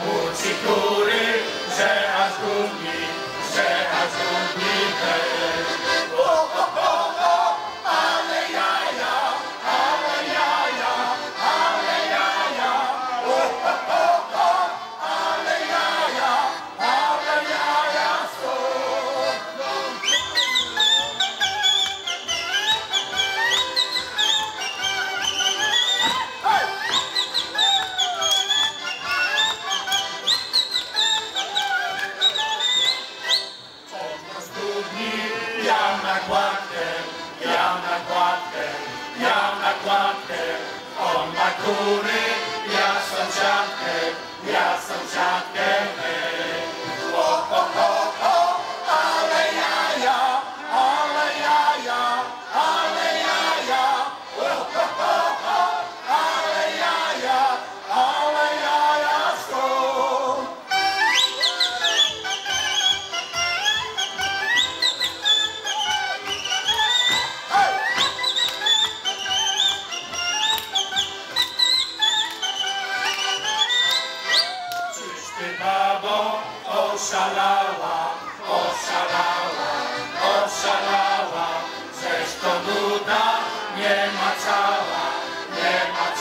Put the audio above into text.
murci kury, że aż dumni, że aż dumni Jana quater, Jana quater, Jana quater, on ma cure, ja sam čaker, ja sam čaker. Oszalała, oszalała, oszalała, żeś to nuda nie ma cała, nie ma